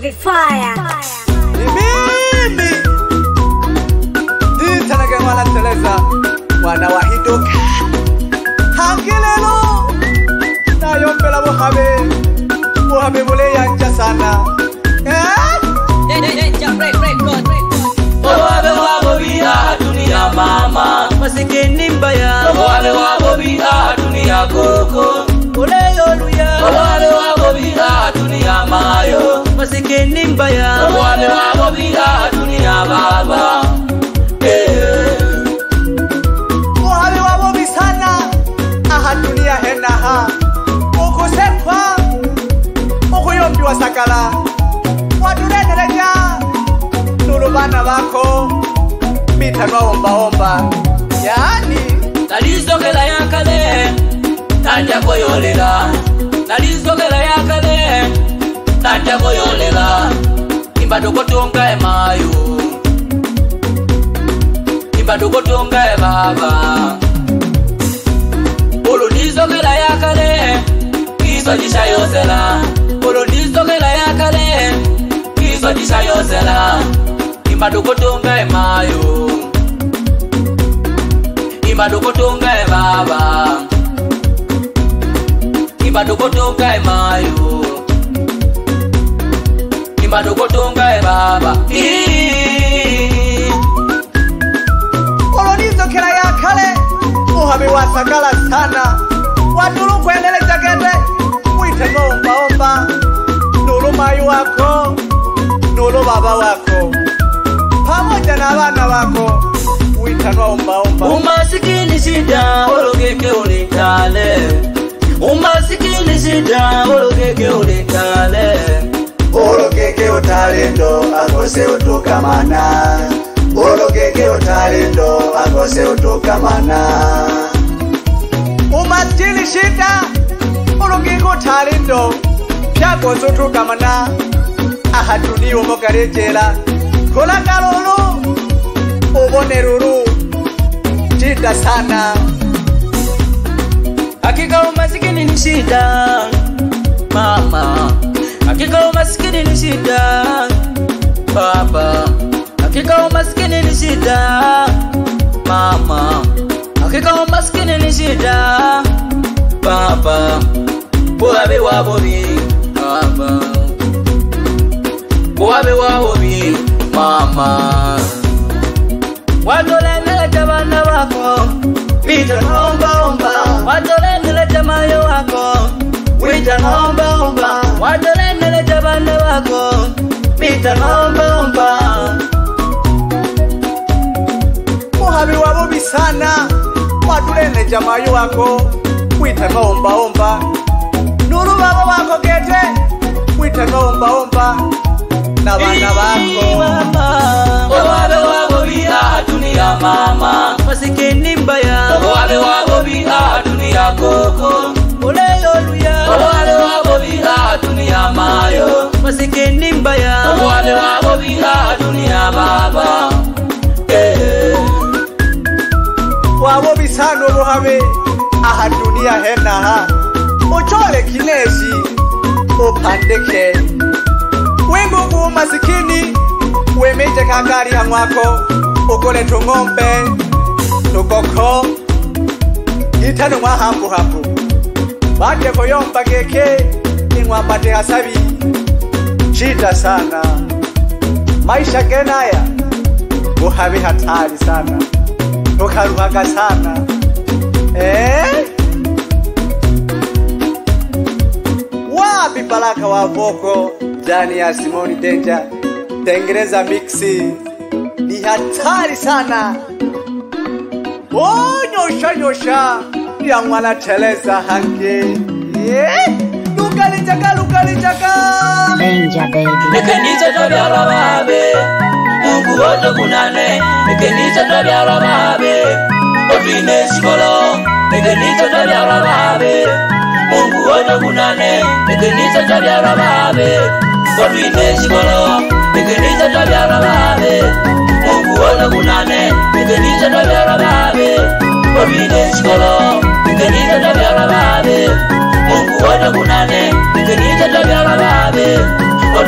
vifaya ni mimi itanage mwana teleza wa hiduka hange nayombela buhabe buhabe buleyanja sana owabe eh? ah, mbaya owabe wabo biha ah, duniya ko yange nimba yaaa eh. sakala waturetereja nulu bana bako mitaga ombaomba yani nalizogela yakale tanja kuyolela nalizogela yakale tate voyolela imba dokotonga emayo imba dokotonga ebaba olo ndizogela yakale kiso dishayozela olo ndizogela yakale kiso dishayozela imba dokotonga emayo imba dokotonga ebaba imba dokotonga emayo simba dokotonga e baba olo nizokela yakhale muhami wasakala sana watulukwenelecakete wite ngoombaomba nulumayi wako nulu baba wako pamoja na bana wako umasikinisida olokeke ulitale umasikinisida olokeke ulitale olokeke otalendo akose otokamana olokeke otalendo akose otokamana umatilishita olokeke otalendo pyakoze otokamana aha tuniwo mokalejela kola ubone ruru tita sana hakika umasikini ni shida mama hakika umaskini ni shida baba hakika umaskini ni shida mama hakika umaskini ni shida baba buhabe wabobi baba buhabe wabobi mama wako, bana bako bitanaombaomba yako nitanaombaomba muhabi wa bubi sana watulene jamayo wako witanaombaomba nurubabo wako gete witanaombaomba na bana bako owabe wabo biha dunia mama masikini mbaya owabe wabo biha dunia koko oleyo luya owabe wabo biha dunia mayo masikini mbaya wale wako vinga dunia baba wavo visano vohave aha dunia henaha ochole kinezi opandeke we mungu masikini wemeje kangali hamwako ogole tong'ombe tokoko itano mwahambuhambu bandekoyomba geke ing'wambate hasavii kupita sana, maisha kenaya buhabi hatari sana, tukaruhaga sana eh? Wapi baraka wa voko ndani ya Simoni Denja, tengeneza mixi ni hatari sana, onyosha nyosha ya mwana teleza hange yeah. lichaka luka lichaka lekenitse twabyalwa babe mukubondo munane lekenitse twabyalwa babe otwine esikolo lekenitse twabyalwa babe mukubondo munane lekenitse twabyalwa babe otwine esikolo lekenitse twabyalwa babe mukubondo munane lekenitse twabyalwa babe otwine esikolo lekenitse twabyalwa babe mukubondo munane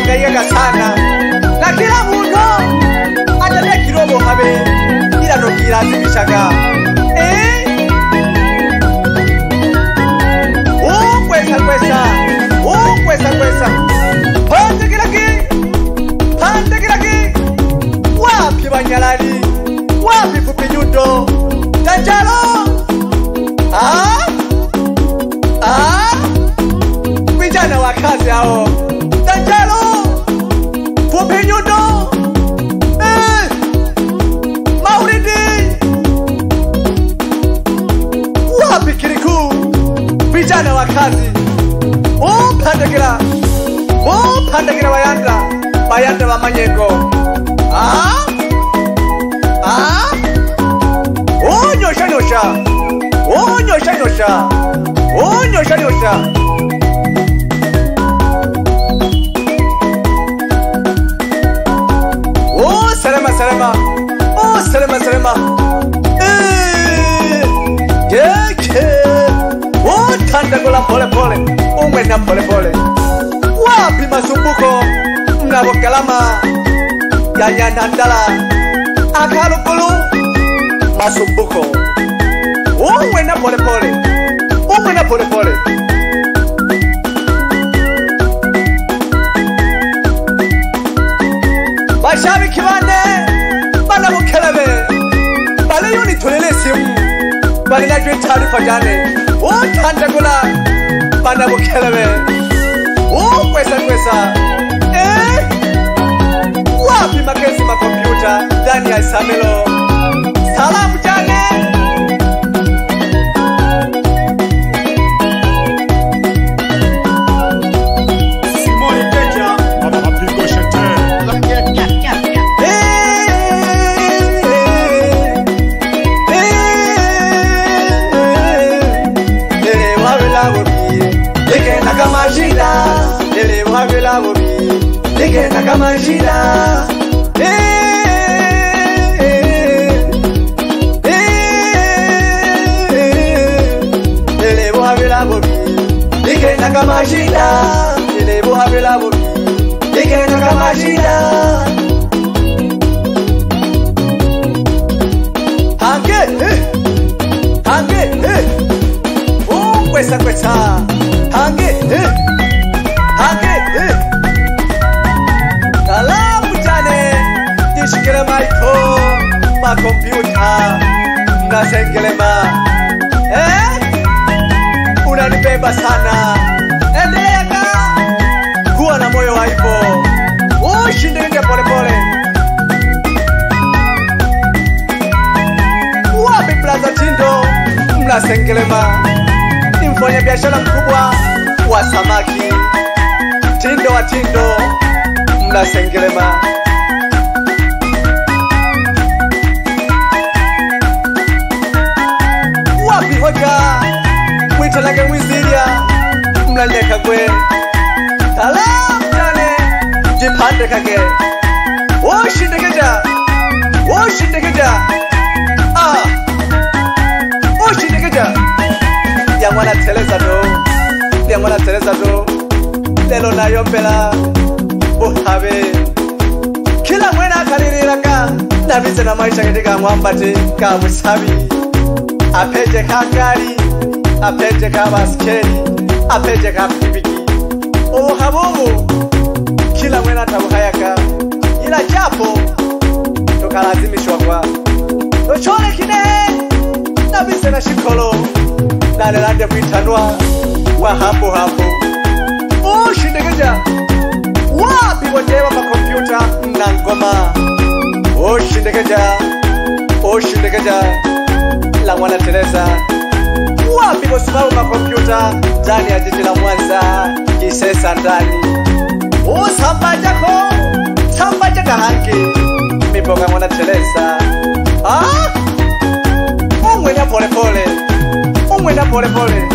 yanga yakasana lakira muno atatagirovo have iranokira zivishaka eh? ukwesakwesa ukwesakwesa pandekiraki pandekiraki wapi vanyalali wapi pupinyuto tanjalo Ah, ah, we don't know what cause y'all. bana vakadzi vophandakira vophandakira vayanda vayanda vamanyengo ah, ah. ha ha onyosha nyosha onyosha nyosha onyosha nyosha Selamat, selamat, oh, selamat. kutakula polepole umwena polepole wapi masumbuko mnavokalama yanyanandala akalukulu masumbuko umwena polepole umwena polepole vashaviki vane vanavukeleve valeyonitholelesimu valinajwe taarifa jane ও ঠান্ডা গোলা বানাবো খেলাবে ও kwesa kwesa eh, wapi magezi makompyuta ndani ya Kagenda kamanjira Elebo eh, eh, eh, habela bobi Ikenda kamanjira Elebo habela bobi Ikenda kamanjira Hange, eh Hange, eh Oh, uh, kwesa kwesa Hange, eh Hange maiko ma kompyuta nasengelema eh? unanibeba sana endeleka kuwa na moyo wa hivyo ushindilinde polepole wapi plaza tindo mnasengelema ni mfanya biashara mkubwa wa samaki tindo wa tindo mnasengelema ke mwiziya mlandeka kwe ala mtane ndiphandeka ke woshindekeja woshindekeja ah, woshindekeja yamwana teleza do yamwana teleza do lelo nayombela buhabe kila mwena akalililaka nabize na maisha kete kamwambate kamusabi apeje kangali akapete ka basikeli apete ka pikipiki obuhabubu oh, kila mwena tabuhayaka ila japo tukalazimishwa kwa tocholekine nabise na shikolo nalelande kwitanwa wa hapo hapo ushindegeja oh, wapi woteba makompyuta na ngoma ushindegeja oh, ushindegeja la mwana teresa pikosimalukakompyuta ndani yatitila mwanza kisesa ndani usamba chako samba chakahanki mipoka mwana teresa ah! umwena polepole umwena polepole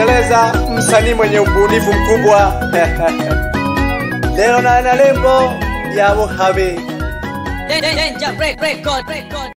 kumteleza msanii mwenye ubunifu mkubwa leo na na lembo ya Mojave.